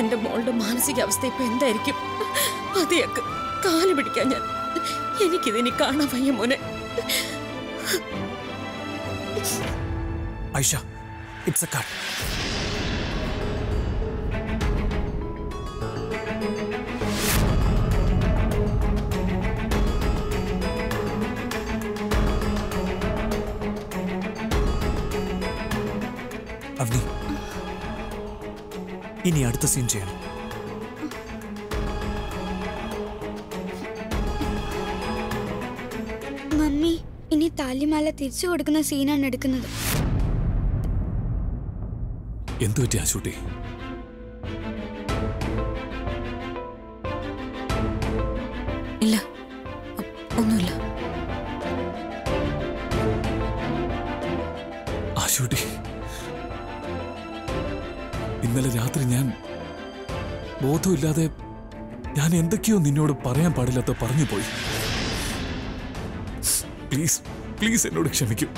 മോളുടെ മാനസികാവസ്ഥ ഇപ്പൊ എന്തായിരിക്കും? അതെയൊക്കെ കാൽ പിടിക്കാൻ ഞാൻ എനിക്കിതിനി കാണാൻ വയ്യ മോനെ. ഐഷ ഇറ്റ്സ് എ കട്ട് ഇനി അടുത്ത സീൻ ചെയ്യണം മമ്മി ഇനി താലിമാല തിരിച്ചു കൊടുക്കുന്ന സീനാണ് എടുക്കുന്നത്. എന്തു പറ്റി ആശുട്ടി ഇല്ല. ഒന്നുമില്ല. ആശുട്ടി രാത്രി ഞാൻ ബോധമില്ലാതെ ഞാൻ എന്തൊക്കെയോ നിന്നോട് പറയാൻ പാടില്ലാത്ത പറഞ്ഞു പോയി. പ്ലീസ് പ്ലീസ് എന്നോട് ക്ഷമിക്കൂ.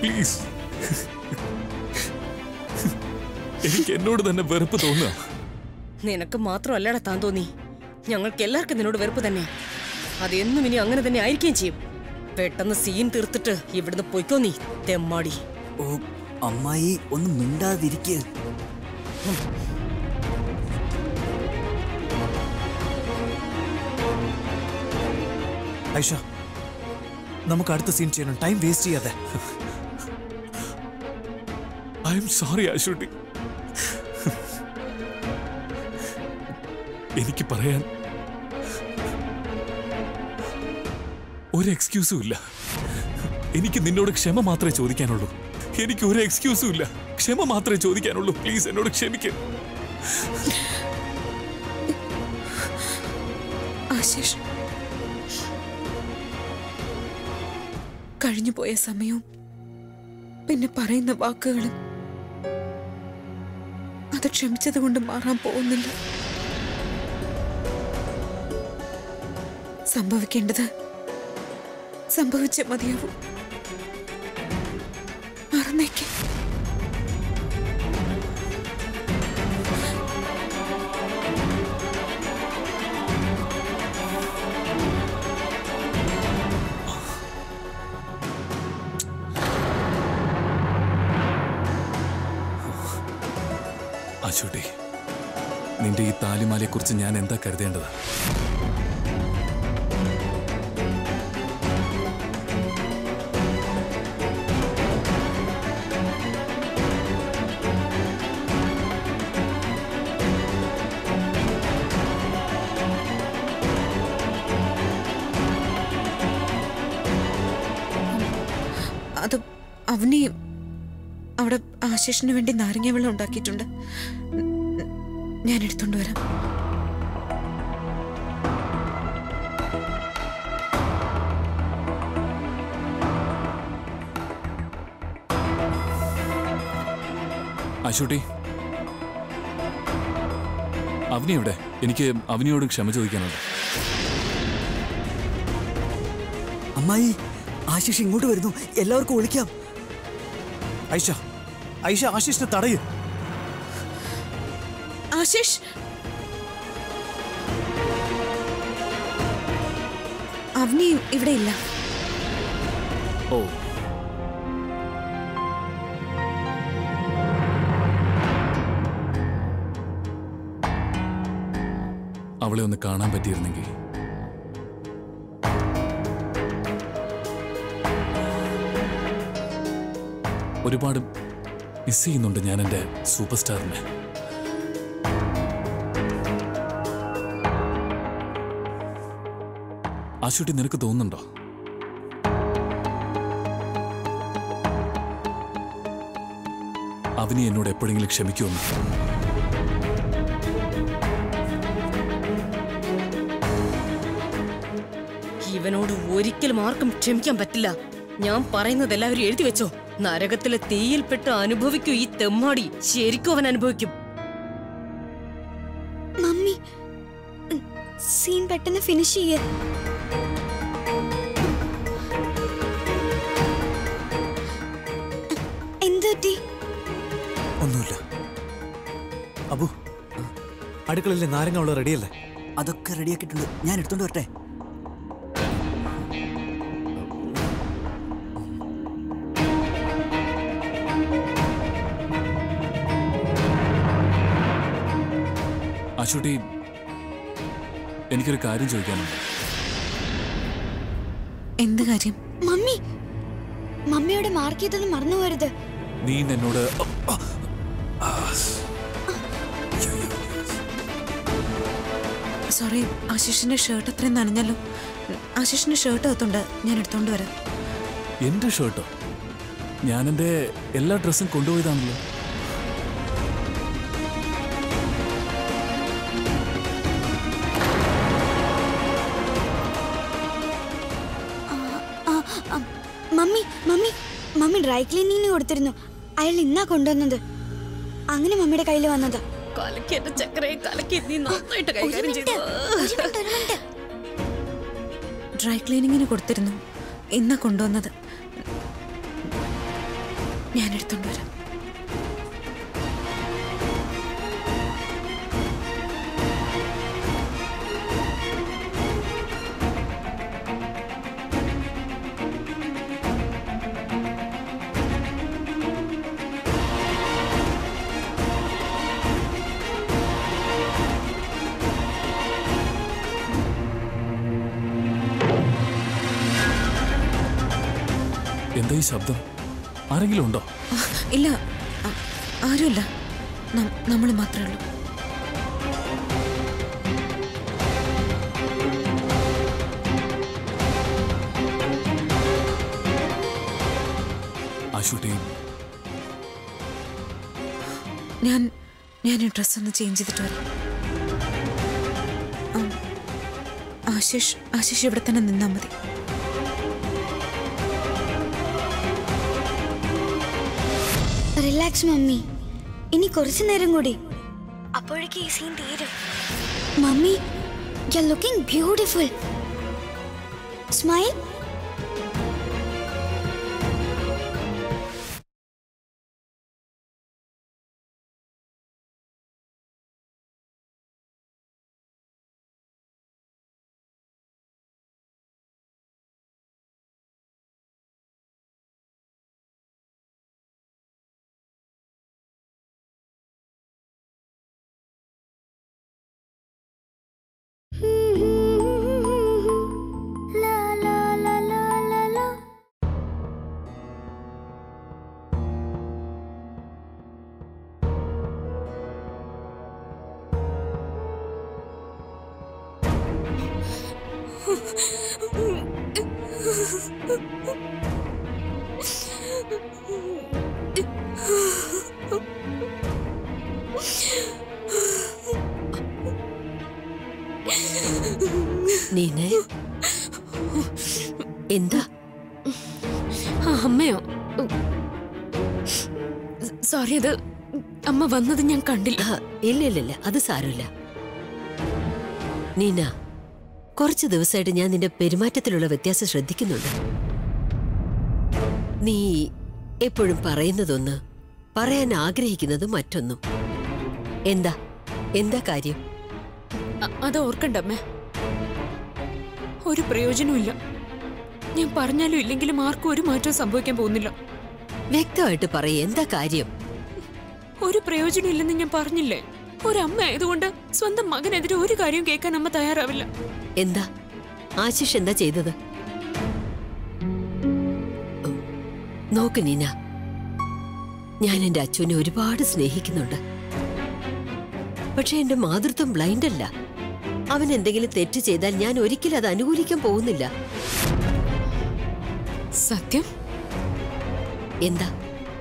പ്ലീസ്. എനിക്ക് എന്നോട് തന്നെ വെറുപ്പ് തോന്നുക. നിനക്ക് മാത്രമല്ലടാ താൻ തോന്നി. ഞങ്ങൾക്ക് എല്ലാവർക്കും നിന്നോട് വെറുപ്പ് തന്നെ. അതെന്നും ഇനി അങ്ങനെ തന്നെ ആയിരിക്കുകയും ചെയ്യും. പെട്ടെന്ന് സീൻ തീർത്തിട്ട് ഇവിടുന്ന് പൊയ്ക്കോ നീ തെമ്മാടി. ഓ അമ്മായി ഒന്ന് മിണ്ടാതിരിക്കുക ഐഷ നമുക്ക് അടുത്ത സീൻ ചെയ്യണം. ടൈം വേസ്റ്റ് ചെയ്യാതെ. ഐ എം സോറി ആശുട്ടി എനിക്ക് പറയാൻ ഒരു എക്സ്ക്യൂസും ഇല്ല. എനിക്ക് നിന്നോട് ക്ഷമ മാത്രമേ ചോദിക്കാനുള്ളൂ. എനിക്ക് ഒരു എക്സ്ക്യൂസും ഇല്ല. ക്ഷമ മാത്രമേ ചോദിക്കാനുള്ളൂ. പ്ലീസ് എന്നോട് ക്ഷമിക്കുക ആശിഷ് കഴിഞ്ഞുപോയ സമയവും പിന്നെ പറയുന്ന വാക്കുകളും അത് ക്ഷമിച്ചത് കൊണ്ട് മാറാൻ പോകുന്നില്ല. സംഭവിക്കേണ്ടത് സംഭവിച്ചേ മതിയാവൂ. മറന്നേക്ക്. നിന്റെ ഈ താലിമാലയെക്കുറിച്ച് ഞാൻ എന്താ കരുതേണ്ടത്? അവനെ അവിടെ ആശിഷിന് വേണ്ടി നാരങ്ങ വെള്ളം ഉണ്ടാക്കിയിട്ടുണ്ട്. ഞാൻ എടുത്തോണ്ട് വരാം. ആശുട്ടി. അവനി എവിടെ? എനിക്ക് അവനിയോട് ക്ഷമ ചോദിക്കാനുണ്ട്. അമ്മായി ആശിഷ് ഇങ്ങോട്ട് വരുന്നു. എല്ലാവർക്കും ഒളിക്കാം ഐഷ ഐഷ ആശിഷിനെ തടയ. ആശിഷ്? അവനി ഇവിടെ ഇല്ല. ഓ. അവളെ ഒന്ന് കാണാൻ പറ്റിയിരുന്നെങ്കിൽ ഒരുപാട് മിസ് ചെയ്യുന്നുണ്ട് ഞാൻ എന്റെ സൂപ്പർ സ്റ്റാറിനെ ആശുട്ടി നിനക്ക് തോന്നുന്നുണ്ടോ? അവനി എന്നോട് എപ്പോഴെങ്കിലും ക്ഷമിക്കുമെന്ന്? ഇവനോട് ഒരിക്കലും ആർക്കും ക്ഷമിക്കാൻ പറ്റില്ല. ഞാൻ പറയുന്നത് എല്ലാവരും എഴുതി വെച്ചോ. നരകത്തിലെ തീയിൽപ്പെട്ട് അനുഭവിക്കൂ ഈ തെമ്മാടി. ശരിക്കും അവൻ അനുഭവിക്കും. മമ്മി സീൻ പെട്ടെന്ന് ഫിനിഷ് ചെയ്യേ. ഒന്നുമില്ല. അബു അടുക്കളയിലെ നാരങ്ങ അവൾ റെഡിയല്ലേ അതൊക്കെ റെഡിയാക്കിയിട്ടുണ്ട് ഞാൻ എടുത്തോണ്ട് വരട്ടെ? അശുട്ടി എനിക്കൊരു കാര്യം ചോദിക്കാനുണ്ട്. എന്ത് കാര്യം? മമ്മി! മമ്മിയോട് മാർക്ക് ചെയ്തത് മറന്നു പോരുത്. നീ എന്നോട് സോറി ആശിഷിന്റെ ഷർട്ട് അത്രയും നനഞ്ഞല്ലോ. ആശിഷിന്റെ ഷർട്ട് അകത്തുണ്ട്. ഞാൻ എടുത്തോണ്ട് വരാം. എന്റെ ഷർട്ടോ ഞാൻ എന്റെ എല്ലാ ഡ്രസ്സും കൊണ്ടുപോയതാണല്ലോ. ഡ്രൈ ക്ലീനിങ്ങിന് കൊടുത്തിരുന്നു. അയാൾ ഇന്നാ കൊണ്ടുവന്നത്? അങ്ങനെ മമ്മിയുടെ കയ്യിൽ വന്നത്. ഡ്രൈ ക്ലീനിങ്ങിന് കൊടുത്തിരുന്നു. ഇന്നാ കൊണ്ടുവന്നത്. ഞാൻ എടുത്തോണ്ട് വരാം. എന്താ ഈ ശബ്ദം. ആരെങ്കിലും ഉണ്ടോ? ഇല്ല. ആരുമില്ല. നമ്മൾ മാത്രമേ ഉള്ളൂ. ആശുട്ടിയും ഞാൻ ഞാൻ ഈ ഡ്രസ്സ് ഒന്ന് ചേഞ്ച് ചെയ്തിട്ട് വരാം. ആശിഷ് ആശിഷ് ഇവിടെ തന്നെ നിന്നാൽ മതി. Relax mummy. ഇനി കുറച്ചു നേരം കൂടി. അപ്പോഴേക്ക് ഈ സീൻ തീരും. Mummy you looking beautiful smile നീനെ? എന്താ? അമ്മയോ? സോറി അത് അമ്മ വന്നത് ഞാൻ കണ്ടില്ല. ഇല്ല ഇല്ല ഇല്ല അത് സാരമില്ല. നീന കുറച്ച് ദിവസമായിട്ട് ഞാൻ നിന്റെ പെരുമാറ്റത്തിലുള്ള വ്യത്യാസം ശ്രദ്ധിക്കുന്നുണ്ട്. നീ എപ്പോഴും പറയുന്നതൊന്ന് പറയാൻ ആഗ്രഹിക്കുന്നത് മറ്റൊന്നും. എന്താ? എന്താ കാര്യം? അത് ഓർക്കണ്ടമ്മേ ഒരു പ്രയോജനമില്ല ഞാൻ പറഞ്ഞാലും ഇല്ലെങ്കിലും ആർക്കും ഒരു മാറ്റവും സംഭവിക്കാൻ പോകുന്നില്ല. വ്യക്തമായിട്ട് പറയ എന്താ കാര്യം? ഒരു പ്രയോജനം ഇല്ലെന്ന് ഞാൻ പറഞ്ഞില്ലേ? ഒരമ്മ ആയതുകൊണ്ട് സ്വന്തം മകനെതിരെ ഒരു കാര്യവും കേൾക്കാൻ അമ്മ തയ്യാറാവില്ല. എന്താ? ആശിഷ് എന്താ ചെയ്തത്? നോക്ക് നീന. ഞാൻ എന്റെ അച്ഛനെ ഒരുപാട് സ്നേഹിക്കുന്നുണ്ട്. പക്ഷെ എന്റെ മാതൃത്വം ബ്ലൈൻഡ് അല്ല അവൻ എന്തെങ്കിലും തെറ്റ് ചെയ്താൽ ഞാൻ ഒരിക്കലും അത് അനുകൂലിക്കാൻ പോകുന്നില്ല. സത്യം? എന്താ?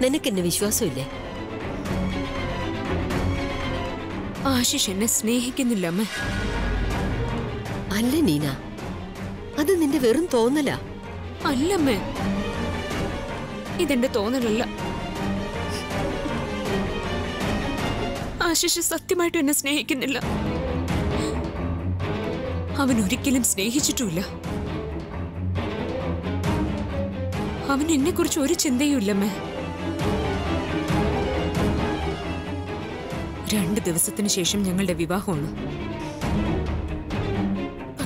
നിനക്ക് നിനക്കെന്നെ വിശ്വാസമില്ലേ? ആശിഷ് എന്നെ സ്നേഹിക്കുന്നില്ല അമ്മ. അല്ല നീന. അത് നിന്റെ വെറും തോന്നലാ. അല്ലമ്മേ. ഇതെന്റെ തോന്നലല്ല. ആശിഷ് സത്യമായിട്ട് എന്നെ സ്നേഹിക്കുന്നില്ല. അവൻ ഒരിക്കലും സ്നേഹിച്ചിട്ടുമില്ല. അവൻ എന്നെ കുറിച്ച് ഒരു ചിന്തയുമില്ലമ്മേ. രണ്ട് ദിവസത്തിന് ശേഷം ഞങ്ങളുടെ വിവാഹമാണ്.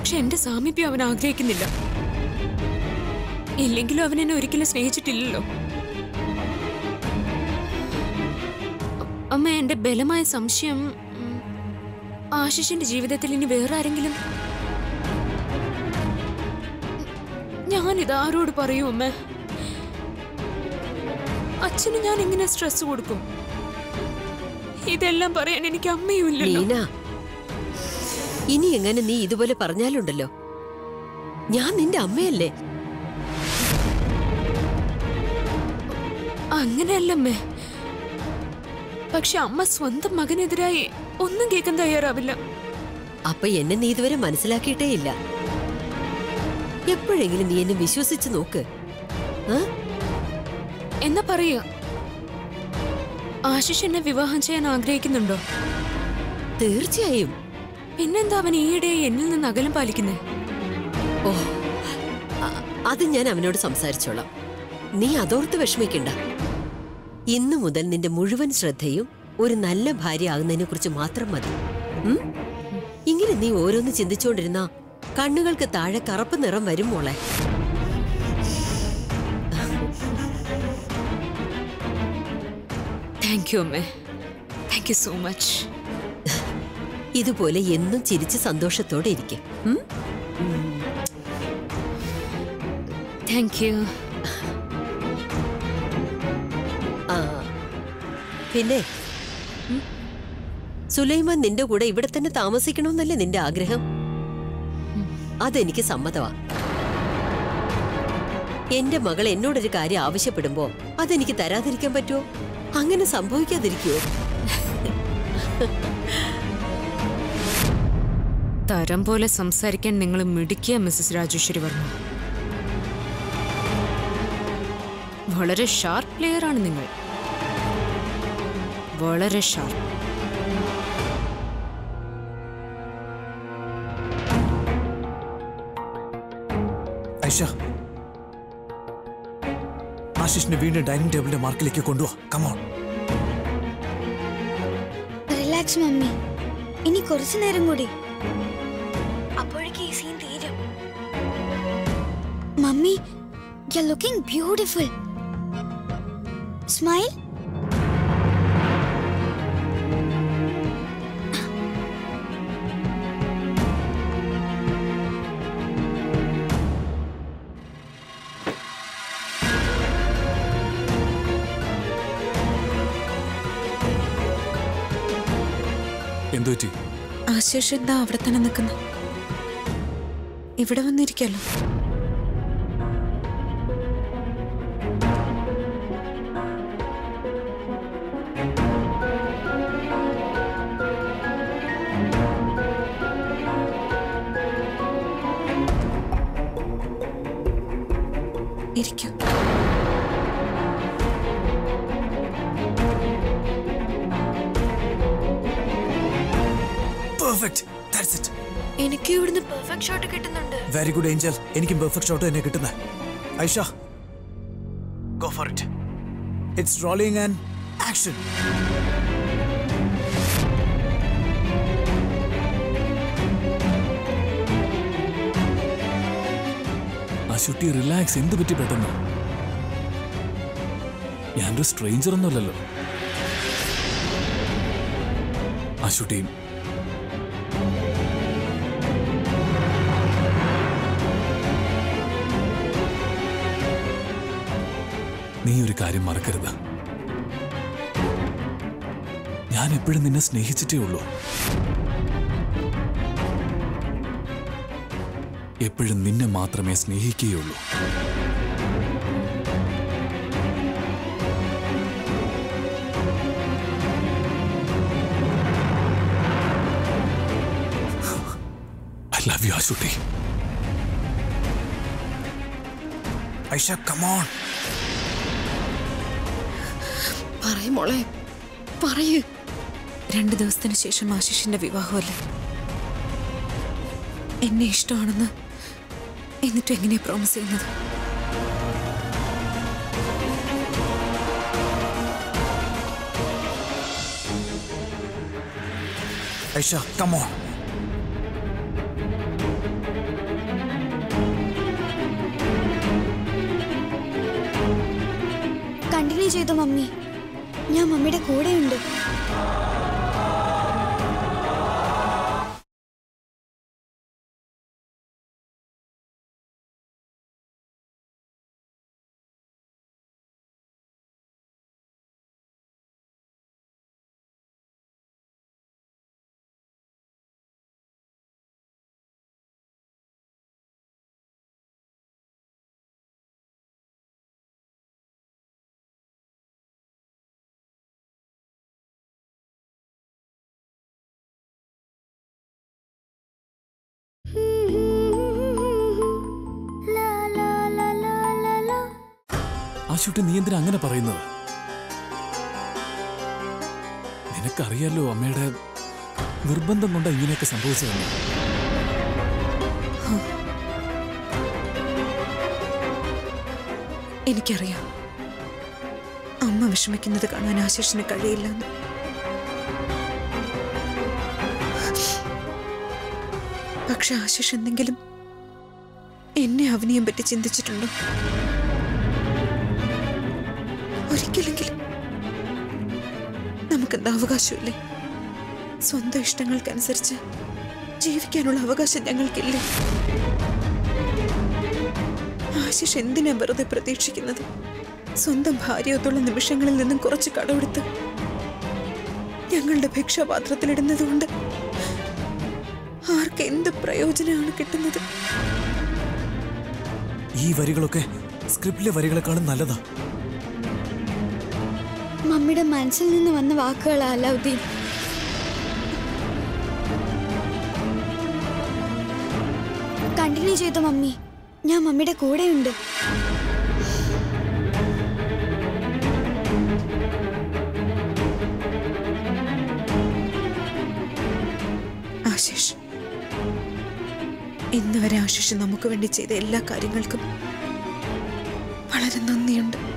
പക്ഷെ എന്റെ സാമീപ്യം അവൻ ആഗ്രഹിക്കുന്നില്ല. ഇല്ലെങ്കിലും അവൻ എന്നെ ഒരിക്കലും സ്നേഹിച്ചിട്ടില്ലല്ലോ. അമ്മ എന്റെ ബലമായ സംശയം ആശിഷിന്റെ ജീവിതത്തിൽ ഇനി വേറെ ആരെങ്കിലും? ഞാനിത് ആരോട് പറയൂ അമ്മ? അച്ഛന് ഞാൻ എങ്ങനെ സ്ട്രെസ് കൊടുക്കും? ഇതെല്ലാം പറയാൻ എനിക്ക് അമ്മയും ഇല്ലല്ലോ നീന ഇനി എങ്ങനെ നീ ഇതുപോലെ പറഞ്ഞാലുണ്ടല്ലോ? ഞാൻ നിന്റെ അമ്മയല്ലേ? അങ്ങനെയല്ലമ്മേ. പക്ഷെ അമ്മ സ്വന്തം മകനെതിരായി ഒന്നും കേൾക്കാൻ തയ്യാറാവില്ല. അപ്പൊ എന്നെ നീ ഇതുവരെ മനസ്സിലാക്കിയിട്ടേ ഇല്ല. എപ്പോഴെങ്കിലും നീ എന്നെ വിശ്വസിച്ച് നോക്ക്? എന്നാ പറയുക? ആശിഷ് എന്നെ വിവാഹം ചെയ്യാൻ ആഗ്രഹിക്കുന്നുണ്ടോ? തീർച്ചയായും. പിന്നെന്താ അവൻ ഈയിടെ എന്നിൽ നിന്ന് അകലം പാലിക്കുന്നേ? ഓ അത് ഞാൻ അവനോട് സംസാരിച്ചോളാം. നീ അതോർത്ത് വിഷമിക്കണ്ട. ഇന്നു മുതൽ നിന്റെ മുഴുവൻ ശ്രദ്ധയും ഒരു നല്ല ഭാര്യ ആകുന്നതിനെ കുറിച്ച് മാത്രം മതി? ഇങ്ങനെ നീ ഓരോന്ന് ചിന്തിച്ചുകൊണ്ടിരുന്ന കണ്ണുകൾക്ക് താഴെ കറുപ്പ് നിറം വരും മോളെ. താങ്ക് യു അമ്മേ. താങ്ക് യു സോ മച്ച് ഇതുപോലെ എന്നും ചിരിച്ച് സന്തോഷത്തോടെ ഇരിക്കും? താങ്ക് യു ആ. പിന്നെ? സുലൈമാൻ നിന്റെ കൂടെ ഇവിടെ തന്നെ താമസിക്കണമെന്നല്ലേ നിന്റെ ആഗ്രഹം? അതെനിക്ക് സമ്മതമാ എന്റെ മകൾ എന്നോടൊരു കാര്യം ആവശ്യപ്പെടുമ്പോ അതെനിക്ക് തരാതിരിക്കാൻ പറ്റുമോ അങ്ങനെ സംഭവിക്കാതിരിക്കുവോ? തരം പോലെ സംസാരിക്കാൻ നിങ്ങൾ മിടുക്കിയ മിസ്സസ് രാജേശ്വരി വർമ്മ. വളരെ ഷാർപ്പ് പ്ലെയർ ആണ് നിങ്ങൾ. വളരെ ഷാർപ്പ്. ഐഷ. ആശിഷിനെ വീണ്ടും ഡൈനിങ് ടേബിളിന്റെ മാർക്കിലേക്ക് കൊണ്ടുപോവാ കമോൺ റിലാക്സ് മമ്മി. ഇനി കുറച്ചു നേരം കൂടി. Mummy you looking beautiful smile എന്തു പറ്റി? അവിടെ തന്നെ നിൽക്കുന്നു? ഇവിടെ വന്നിരിക്കല്ലോ എനിക്ക് ഇവിടുന്ന് പെർഫെക്റ്റ് ഷോട്ട് കിട്ടുന്നുണ്ട്. വെരി ഗുഡ് ഏഞ്ചൽ എനിക്കും പെർഫെക്റ്റ് ഷോട്ട് തന്നെ കിട്ടുന്നത് Aisha go for it it's rolling and action Ashutty relax എന്ത് പറ്റി പെട്ടെന്ന്? ഞാനൊരു സ്ട്രേഞ്ചർ ഒന്നുമല്ലല്ലോ. അശുട്ടിയും നീ ഒരു കാര്യം മറക്കരുത്. ഞാൻ എപ്പോഴും നിന്നെ സ്നേഹിച്ചിട്ടേ ഉള്ളൂ. എപ്പോഴും നിന്നെ മാത്രമേ സ്നേഹിക്കുകയുള്ളൂ. ഐഷ കമോൺ പറയ് മോളെ. പറയൂ. രണ്ട് ദിവസത്തിന് ശേഷം ആശിഷിന്റെ വിവാഹമല്ലേ? എന്നെ ഇഷ്ടമാണെന്ന് എന്നിട്ട് എങ്ങനെയാ പ്രോമിസ് ചെയ്യുന്നത്? കണ്ടിന്യൂ ചെയ്തു മമ്മി. ഞാൻ മമ്മിയുടെ കൂടെയുണ്ട്. ആശുട്ടി നീ എന്തിനാ അങ്ങനെ പറയുന്നത്? നിനക്കറിയാലോ അമ്മയുടെ നിർബന്ധം കൊണ്ടാ ഇങ്ങനെയൊക്കെ സംഭവിച്ചതെന്ന്. എനിക്കറിയാം. അമ്മ വിഷമിക്കുന്നത് കാണാൻ ആശിഷിന് കഴിയില്ലെന്ന്. പക്ഷെ ആശിഷ് എന്തെങ്കിലും എന്നെ അവനെയും പറ്റി ചിന്തിച്ചിട്ടുണ്ടോ? ഒരിക്കലെങ്കിലും നമുക്കെന്താ അവകാശമില്ലേ? സ്വന്തം ഇഷ്ടങ്ങൾക്കനുസരിച്ച് ജീവിക്കാനുള്ള അവകാശം ഞങ്ങൾക്കില്ലേ? ആശിഷ് എന്തിനാ വെറുതെ പ്രതീക്ഷിക്കുന്നത്? സ്വന്തം ഭാര്യയൊത്തുള്ള നിമിഷങ്ങളിൽ നിന്നും കുറച്ച് കടമെടുത്ത് ഞങ്ങളുടെ ഭിക്ഷാപാത്രത്തിലിടുന്നത് കൊണ്ട് ആർക്ക് എന്ത് പ്രയോജനമാണ് കിട്ടുന്നത്? ഈ വരികളൊക്കെ സ്ക്രിപ്റ്റിലെ വരികളെക്കാളും നല്ലതാ. മമ്മിയുടെ മനസ്സിൽ നിന്ന് വന്ന വാക്കുകളാ അലാവുദ്ദീൻ കണ്ടിന്യൂ ചെയ്തു മമ്മി. ഞാൻ മമ്മിയുടെ കൂടെയുണ്ട്. ആശിഷ് ഇന്ന് വരെ ആശിഷ് നമുക്ക് വേണ്ടി ചെയ്ത എല്ലാ കാര്യങ്ങൾക്കും വളരെ നന്ദിയുണ്ട്.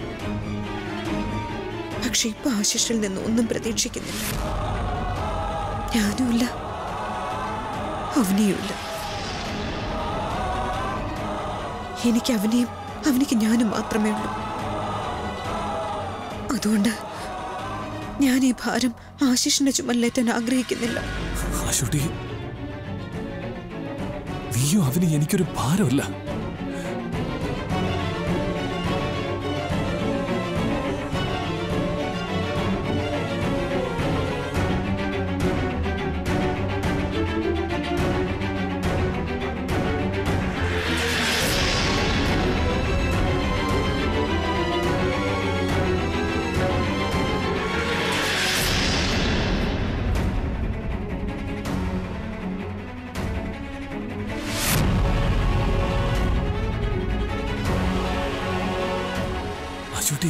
പക്ഷെ ഇപ്പൊ ആശിഷിൽ നിന്ന് ഒന്നും പ്രതീക്ഷിക്കുന്നില്ല. ഞാനുമില്ല. അവനെയുമില്ല. എനിക്ക് അവനെയും അവനിക്ക് ഞാനും മാത്രമേ ഉള്ളൂ. അതുകൊണ്ട് ഞാൻ ഈ ഭാരം ആശിഷിന്റെ ചുമലേറ്റാൻ ആഗ്രഹിക്കുന്നില്ല. നീയോ അവന് എനിക്കൊരു ഭാരമല്ല.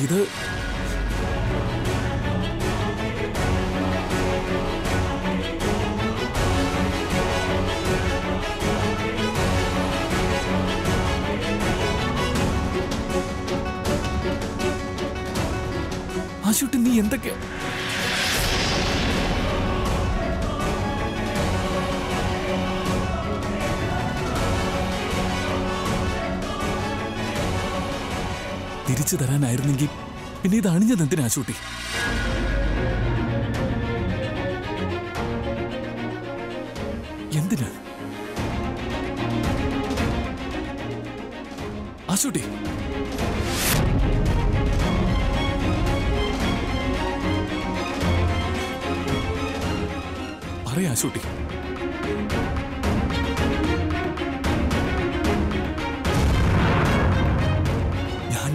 ഇത് ആശുട്ടി നീ എന്തൊക്കെ തിരിച്ചു തരാനായിരുന്നെങ്കിൽ പിന്നെ ഇത് അണിഞ്ഞത് എന്തിനാ ചൂട്ടി? എന്തിനാ? ആശുട്ടി പറയാ ആശുട്ടി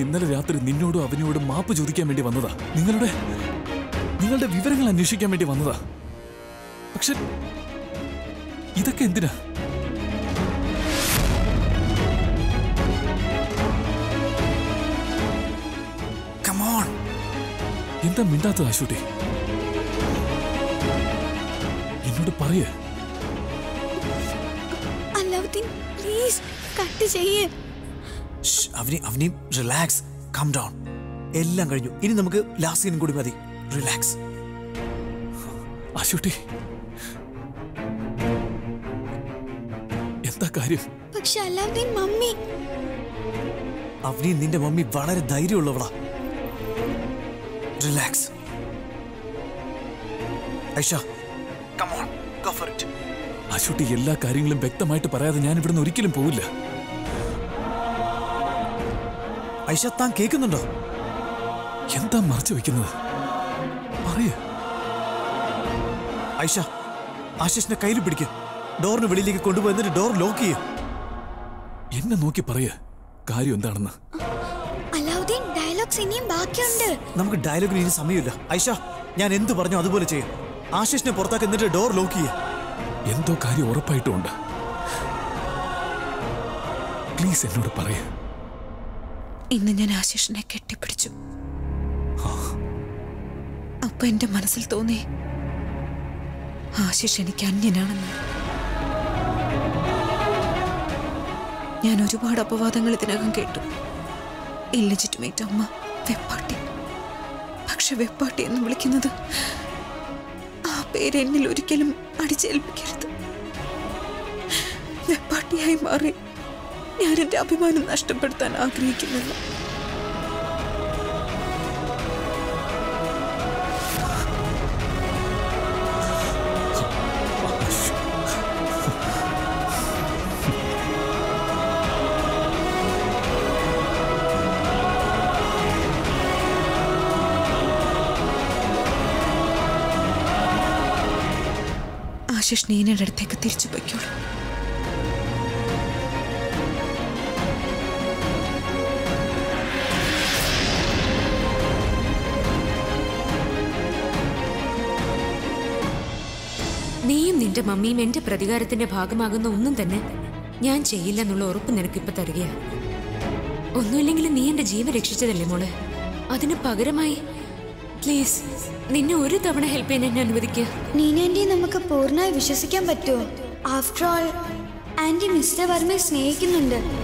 ഇന്നലെ രാത്രി നിന്നോടും അവനോടും മാപ്പ് ചോദിക്കാൻ വേണ്ടി വന്നതാ. നിങ്ങളുടെ നിങ്ങളുടെ വിവരങ്ങൾ അന്വേഷിക്കാൻ വേണ്ടി വന്നതാ. പക്ഷെ ഇതൊക്കെ എന്തിനാ? എന്താ മിണ്ടാത്തത് ആശുട്ടി? എന്നോട് പറയേ. പ്ലീസ് കട്ട് ചെയ്യേ. Avani Avani relax calm down എല്ലാം കഴിഞ്ഞു. ഇനി നമുക്ക് ലാസ്റ്റ് സീനും കൂടി മതി. റിലാക്സ് ആശുട്ടി. കാര്യം? പക്ഷെ അല്ലാതെ മമ്മി. അവനി നിന്റെ മമ്മി വളരെ ധൈര്യമുള്ളവളാ. Relax Aisha come on go for it Ashutty എല്ലാ കാര്യങ്ങളും വ്യക്തമായിട്ട് പറയാതെ ഞാൻ ഇവിടുന്ന് ഒരിക്കലും പോവില്ല. ഐഷ താൻ കേൾക്കുന്നുണ്ടോ? എന്താ മറച്ചു വെക്കുന്നത്? പറയ. ഐഷ ആശിഷിനെ കയ്യിൽ പിടിക്കുക ഡോറിന് വെളിയിലേക്ക് കൊണ്ടുപോയി എന്നിട്ട് ഡോർ ലോക്ക് ചെയ്യും. എന്നെ നോക്കി പറയ കാര്യം എന്താണെന്ന്. അലാവുദ്ദീൻ ഡയലോഗ്സ് ഇനിയും ബാക്കിയുണ്ട്. നമുക്ക് ഡയലോഗിന് ഇനി സമയമില്ല. ഐഷ ഞാൻ എന്ത് പറഞ്ഞു അതുപോലെ ചെയ്യും. ആശിഷിനെ പുറത്താക്കി എന്നിട്ട് ഡോർ ലോക്ക് ചെയ്യും. എന്തോ കാര്യം ഉറപ്പായിട്ടുമുണ്ട് പ്ലീസ് എന്നോട് പറയ. ഇന്ന് ഞാൻ ആശിഷിനെ കെട്ടിപ്പിടിച്ചു. അപ്പൊ എന്റെ മനസ്സിൽ തോന്നി ആശിഷ് എനിക്ക് അന്യനാണെന്ന്. ഞാൻ ഒരുപാട് അപവാദങ്ങൾ ഇതിനകം കേട്ടു. ഇല്ലജിറ്റുമേറ്റ് അമ്മ വെപ്പാട്ടി. പക്ഷെ വെപ്പാട്ടി എന്ന് വിളിക്കുന്നത് ആ പേര് എന്നിൽ ഒരിക്കലും അടിച്ചേൽപ്പിക്കരുത്. വെപ്പാട്ടിയായി മാറി. ഞാൻ എന്റെ അഭിമാനം നഷ്ടപ്പെടുത്താൻ ആഗ്രഹിക്കുന്നില്ല. ആശിഷ് നീനയുടെ അടുത്തേക്ക് തിരിച്ചു പൊയ്ക്കോളൂ. നീയും നിന്റെ മമ്മിയും എന്റെ പ്രതികാരത്തിന്റെ ഭാഗമാകുന്ന ഒന്നും തന്നെ ഞാൻ ചെയ്യില്ല എന്നുള്ള ഉറപ്പ് നിനക്കിപ്പോ തരികയാ. ഒന്നുമില്ലെങ്കിലും നീ എന്റെ ജീവൻ രക്ഷിച്ചതല്ലേ മോളെ? അതിന് പകരമായി പ്ലീസ് നിന്നെ ഒരു തവണ ഹെൽപ്പ് ചെയ്യാൻ എന്നെ അനുവദിക്കുക. നീനാന്റി നമുക്ക് പൂർണമായി വിശ്വസിക്കാൻ പറ്റുമോ? ആഫ്റ്റർ ഓൾ ആന്റി മിസ്റ്റർ വർമ്മയെ സ്നേഹിക്കുന്നുണ്ട്.